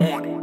on it.